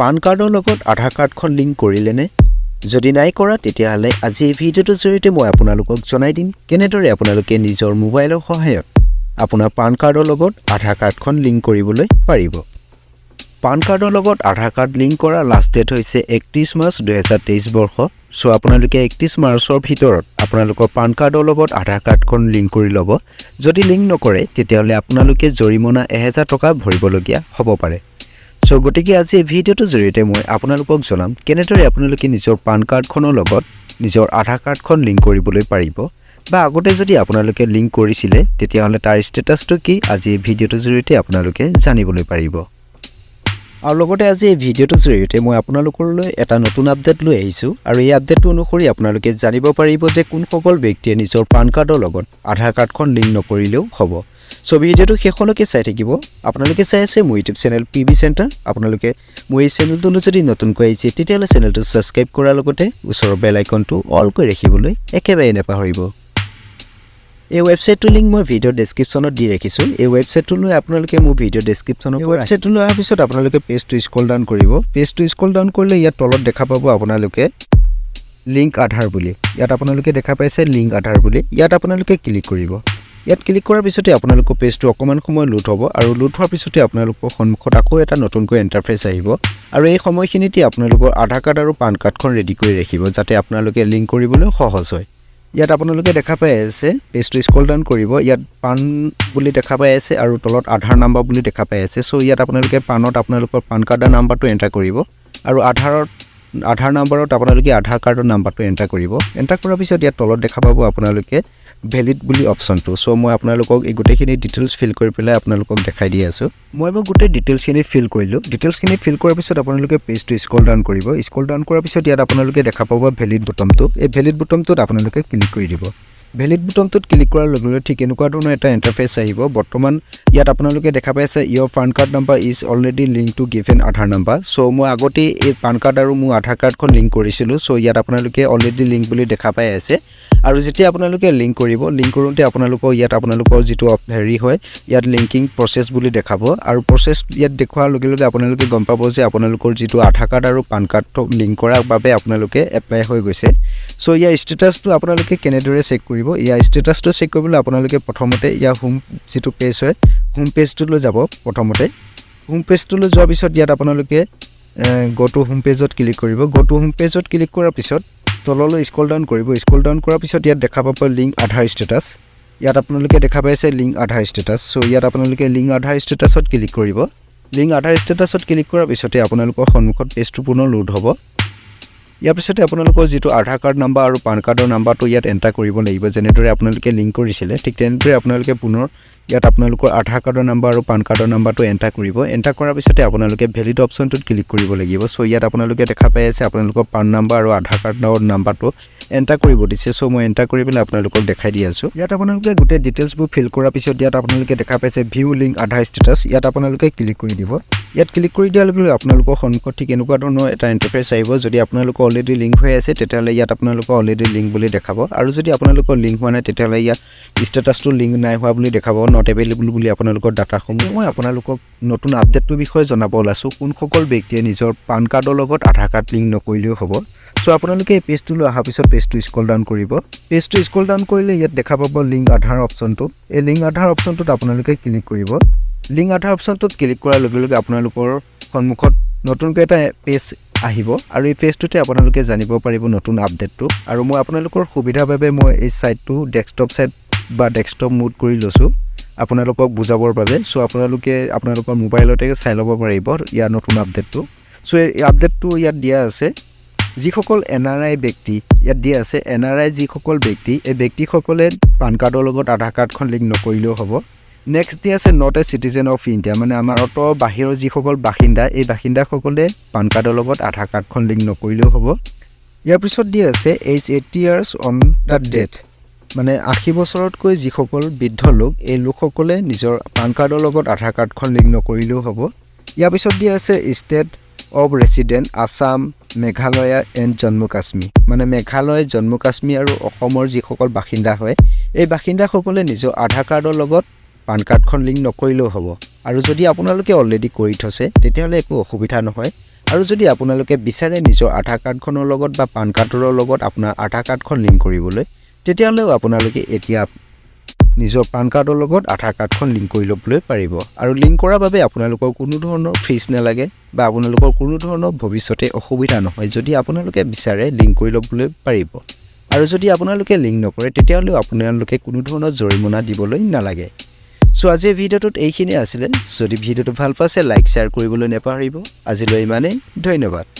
পান কাৰ্ডৰ লগত আধাৰ কাৰ্ডখন লিংক কৰিলেনে? যদি নাই কৰা তেতিয়াহ'লে আজি এই ভিডিঅ'টোৰ জৰিয়তে মই আপোনালোকক জনাই দিম কেনেদৰে আপোনালোকে নিজৰ মোবাইলৰ সহায়ত আপোনাৰ পান কাৰ্ডৰ লগত আধাৰ কাৰ্ডখন লিংক কৰিবলৈ পাৰিব। পান কাৰ্ডৰ লগত আধাৰ কাৰ্ড লিংক কৰা লাষ্ট ডেট হৈছে একত্ৰিছ মাৰ্চ দুহেজাৰ তেইছ বৰ্ষ। চ' আপোনালোকে একত্ৰিছ মাৰ্চৰ ভিতৰত আপোনালোকৰ পান কাৰ্ডৰ লগত আধাৰ কাৰ্ডখন লিংক কৰি ল'ব। যদি লিংক নকৰে তেতিয়াহ'লে আপোনালোকে জৰিমনা এহেজাৰ টকা ভৰিবলগীয়া হ'ব পাৰে। চ' গতিকে আজি এই ভিডিঅ'টোৰ জৰিয়তে মই আপোনালোকক জনাম কেনেদৰে আপোনালোকে নিজৰ পান কাৰ্ডখনৰ লগত নিজৰ আধাৰ কাৰ্ডখন লিংক কৰিবলৈ পাৰিব বা আগতে যদি আপোনালোকে লিংক কৰিছিলে তেতিয়াহ'লে তাৰ ষ্টেটাছটো কি আজি এই ভিডিঅ'টোৰ জৰিয়তে আপোনালোকে জানিবলৈ পাৰিব। আৰু লগতে আজি এই ভিডিঅ'টোৰ জৰিয়তে মই আপোনালোকলৈ এটা নতুন আপডেট লৈ আহিছোঁ আৰু এই আপডেটটো অনুসৰি আপোনালোকে জানিব পাৰিব যে কোনসকল ব্যক্তিয়ে নিজৰ পান কাৰ্ডৰ লগত আধাৰ কাৰ্ডখন লিংক নকৰিলেও হ'ব। চ' ভিডিঅ'টো শেষলৈকে চাই থাকিব। আপোনালোকে চাই আছে মোৰ YouTube channel P B centre. আপোনালোকে মোৰ এই চেনেলটোলৈ যদি নতুনকৈ আহিছে তেতিয়াহ'লে চেনেলটো ছাবস্ক্ৰাইব কৰাৰ লগতে ওচৰৰ বেল আইকনটো অল কৰি ৰাখিবলৈ একেবাৰে নাপাহৰিব। এই ৱেবছাইটটোৰ লিংক মই ভিডিঅ' ডেছক্ৰিপশ্যনত দি ৰাখিছোঁ। এই ৱেবছাইটটোলৈ আপোনালোকে মোৰ ভিডিঅ' ডেছক্ৰিপশ্যনৰ ৱেবছাইটটোলৈ অহাৰ পিছত আপোনালোকে পেজটো স্কল ডাউন কৰিব। পেজটো স্কল ডাউন কৰিলে ইয়াত তলত দেখা পাব আপোনালোকে লিংক আধাৰ বুলি। ইয়াত আপোনালোকে দেখা পাইছে লিংক আধাৰ বুলি। ইয়াত আপোনালোকে ক্লিক কৰিব। ইয়াত ক্লিক কৰাৰ পিছতে আপোনালোকৰ পেজটো অকণমান সময় লোড হ'ব আৰু লোড হোৱাৰ পিছতে আপোনালোকৰ সন্মুখত আকৌ এটা নতুনকৈ এণ্টাৰফেচ আহিব। আৰু এই সময়খিনিতে আপোনালোকৰ আধাৰ কাৰ্ড আৰু পান কাৰ্ডখন ৰেডি কৰি ৰাখিব যাতে আপোনালোকে লিংক কৰিবলৈ সহজ হয়। ইয়াত আপোনালোকে দেখা পাই আছে পেজটো স্কল ডাউন কৰিব ইয়াত পান বুলি দেখা পাই আছে আৰু তলত আধাৰ নাম্বাৰ বুলি দেখা পাই আছে। চ' ইয়াত আপোনালোকে পানত আপোনালোকৰ পান কাৰ্ডৰ নাম্বাৰটো এণ্টাৰ কৰিব আৰু আধাৰত আধাৰ নাম্বাৰত আপোনালোকে আধাৰ কাৰ্ডৰ নাম্বাৰটো এণ্টাৰ কৰিব। এণ্টাৰ কৰাৰ পিছত ইয়াত তলত দেখা পাব আপোনালোকে ভেলিড বুলি অপশ্যনটো চ' মই আপোনালোকক এই গোটেইখিনি ডিটেইলছ ফিল কৰি পেলাই আপোনালোকক দেখাই দি আছোঁ। মই মোৰ গোটেই ডিটেইলছখিনি ফিল কৰিলোঁ। ডিটেইলছখিনি ফিল কৰাৰ পিছত আপোনালোকে পেজটো স্কল ডাউন কৰিব। স্কল ডাউন কৰাৰ পিছত ইয়াত আপোনালোকে দেখা পাব ভেলিড বুটমটো এই ভেলিড বুটমটোত আপোনালোকে ক্লিক কৰি দিব। ভেলিড বুটমটোত ক্লিক কৰাৰ লগে লগে ঠিক এনেকুৱা ধৰণৰ এটা ইণ্টাৰফেচ আহিব। বৰ্তমান ইয়াত আপোনালোকে দেখা পাইছে your PAN card number is already link to give an Aadhaar number so' মই আগতেই এই পান কাৰ্ড আৰু মোৰ আধাৰ কাৰ্ডখন লিংক কৰিছিলোঁ। চ' ইয়াত আপোনালোকে অলৰেডি লিংক বুলি দেখা পাই আছে। আৰু যেতিয়া আপোনালোকে লিংক কৰিব লিংক কৰোঁতে আপোনালোকৰ ইয়াত আপোনালোকৰ যিটো হেৰি হয় ইয়াত লিংকিং প্ৰচেছ বুলি দেখাব। আৰু প্ৰচেছ ইয়াত দেখুওৱাৰ লগে লগে আপোনালোকে গম পাব যে আপোনালোকৰ যিটো আধাৰ কাৰ্ড আৰু পান কাৰ্ডটো লিংক কৰাৰ বাবে আপোনালোকে এপ্লাই হৈ গৈছে। চ' ইয়াৰ ষ্টেটাছটো আপোনালোকে কেনেদৰে চেক কৰিব ইয়াৰ ষ্টেটাছটো চেক কৰিবলৈ আপোনালোকে প্ৰথমতে ইয়াৰ হোম যিটো পেজ হয় হোম পেজটোলৈ যাব প্ৰথমতে। হোম পেজটোলৈ যোৱাৰ পিছত ইয়াত আপোনালোকে গ' টু হোম পেজত ক্লিক কৰিব। গ' টু হোম পেজত ক্লিক কৰাৰ পিছত তললৈ স্কল ডাউন কৰিব। স্কল ডাউন কৰাৰ পিছত ইয়াত দেখা পাব লিংক আধাৰ ষ্টেটাছ ইয়াত আপোনালোকে দেখা পাইছে লিংক আধাৰ ষ্টেটাছ চ' ইয়াত আপোনালোকে লিংক আধাৰ ষ্টেটাছত ক্লিক কৰিব। লিংক আধাৰ ষ্টেটাছত ক্লিক কৰাৰ পিছতে আপোনালোকৰ সন্মুখত পেজটো পুনৰ লোড হ'ব। ইয়াৰ পিছতে আপোনালোকৰ যিটো আধাৰ কাৰ্ড নাম্বাৰ আৰু পান কাৰ্ডৰ নাম্বাৰটো ইয়াত এণ্টাৰ কৰিব লাগিব। যেনেদৰে আপোনালোকে লিংক কৰিছিলে ঠিক তেনেদৰে আপোনালোকে পুনৰ ইয়াত আপোনালোকৰ আধাৰ কাৰ্ডৰ নাম্বাৰ আৰু পান কাৰ্ডৰ নাম্বাৰটো এণ্টাৰ কৰিব। এণ্টাৰ কৰাৰ পিছতে আপোনালোকে ভেলিড অপশ্যনটোত ক্লিক কৰিব লাগিব। চ' ইয়াত আপোনালোকে দেখা পাই আছে আপোনালোকৰ পান নাম্বাৰ আৰু আধাৰ কাৰ্ডৰ নাম্বাৰটো এণ্টাৰ কৰিব দিছে চ' মই এণ্টাৰ কৰি পেলাই আপোনালোকক দেখাই দি আছোঁ। ইয়াত আপোনালোকে গোটেই ডিটেইলছবোৰ ফিল কৰাৰ পিছত ইয়াত আপোনালোকে দেখা পাইছে ভিউ লিংক আধাৰ ষ্টেটাছ ইয়াত আপোনালোকে ক্লিক কৰি দিব। ইয়াত ক্লিক কৰি দিয়াৰ লগে লগে আপোনালোকৰ সন্মুখত ঠিক এনেকুৱা ধৰণৰ এটা ইণ্টাৰফেচ আহিব। যদি আপোনালোকৰ অলৰেডি লিংক হৈ আছে তেতিয়াহ'লে ইয়াত আপোনালোকৰ অলৰেডি লিংক বুলি দেখাব। আৰু যদি আপোনালোকৰ লিংক হোৱা নাই তেতিয়াহ'লে ইয়াত ষ্টেটাছটো লিংক নাই হোৱা বুলি দেখাব। নট এভেইলেবল বুলি আপোনালোকৰ ডাটাসমূহ মই আপোনালোকক নতুন আপডেটটোৰ বিষয়ে জনাব ওলাইছোঁ। কোনসকল ব্যক্তিয়ে নিজৰ পান কাৰ্ডৰ লগত আধাৰ কাৰ্ড লিংক নকৰিলেও হ'ব। চ' আপোনালোকে এই পেজটোলৈ অহাৰ পিছত পেজটো স্কল ডাউন কৰিব। পেজটো স্কল ডাউন কৰিলে ইয়াত দেখা পাব লিংক আধাৰ অপশ্যনটো এই লিংক আধাৰ অপশ্যনটোত আপোনালোকে ক্লিক কৰিব। লিংক আধাৰ অপশ্যনটোত ক্লিক কৰাৰ লগে লগে আপোনালোকৰ সন্মুখত নতুনকৈ এটা পেজ আহিব আৰু এই পেজটোতে আপোনালোকে জানিব পাৰিব নতুন আপডেটটো আৰু মই আপোনালোকৰ সুবিধাৰ বাবে মই এই ছাইটটো ডেস্কটপ ছাইট বা ডেস্কটপ মুড কৰি লৈছোঁ। আপোনালোকক বুজাবৰ বাবে। চ' আপোনালোকে আপোনালোকৰ মোবাইলতে চাই ল'ব পাৰিব ইয়াৰ নতুন আপডেটটো চ' এই আপডেটটো ইয়াত দিয়া আছে। যিসকল এন আৰ আই ব্যক্তি ইয়াত দিয়া আছে এন আৰ আই যিসকল ব্যক্তি এই ব্যক্তিসকলে পান কাৰ্ডৰ লগত আধাৰ কাৰ্ডখন লিংক নকৰিলেও হ'ব। নেক্সট দিয়া আছে not a citizen of India মানে আমাৰ অতৰ বাহিৰৰ যিসকল বাসিন্দা এই বাসিন্দাসকলে পান কাৰ্ডৰ লগত আধাৰ কাৰ্ডখন লিংক নকৰিলেও হ'ব। ইয়াৰ পিছত দিয়া আছে age eighty years on the date মানে আশী বছৰতকৈ যিসকল বৃদ্ধ লোক এই লোকসকলে নিজৰ পান কাৰ্ডৰ লগত আধাৰ কাৰ্ডখন লিংক নকৰিলেও হ'ব। ইয়াৰ পিছত দিয়া আছে state of resident Assam Meghalaya and Jammu Kashmir মানে মেঘালয় জম্মু কাশ্মীৰ আৰু অসমৰ যিসকল বাসিন্দা হয় এই বাসিন্দাসকলে নিজৰ আধাৰ কাৰ্ডৰ লগত পান কাৰ্ডখন লিংক নকৰিলেও হ'ব। আৰু যদি আপোনালোকে অলৰেডি কৰি থৈছে তেতিয়াহ'লে একো অসুবিধা নহয়। আৰু যদি আপোনালোকে বিচাৰে নিজৰ আধাৰ কাৰ্ডখনৰ লগত বা পান কাৰ্ডৰ লগত আপোনাৰ আধাৰ কাৰ্ডখন লিংক কৰিবলৈ তেতিয়াহ'লেও আপোনালোকে এতিয়া নিজৰ পান কাৰ্ডৰ লগত আধাৰ কাৰ্ডখন লিংক কৰি ল'বলৈ পাৰিব। আৰু লিংক কৰাৰ বাবে আপোনালোকৰ কোনো ধৰণৰ ফিজ নালাগে বা আপোনালোকৰ কোনো ধৰণৰ ভৱিষ্যতে অসুবিধা নহয় যদি আপোনালোকে বিচাৰে লিংক কৰি ল'বলৈ পাৰিব। আৰু যদি আপোনালোকে লিংক নকৰে তেতিয়াহ'লেও আপোনালোকে কোনো ধৰণৰ জৰিমনা দিবলৈ নালাগে। চ' আজিৰ ভিডিঅ'টোত এইখিনিয়ে আছিলে। যদি ভিডিঅ'টো ভাল পাইছে লাইক শ্বেয়াৰ কৰিবলৈ নাপাহৰিব। আজিলৈ ইমানেই। ধন্যবাদ।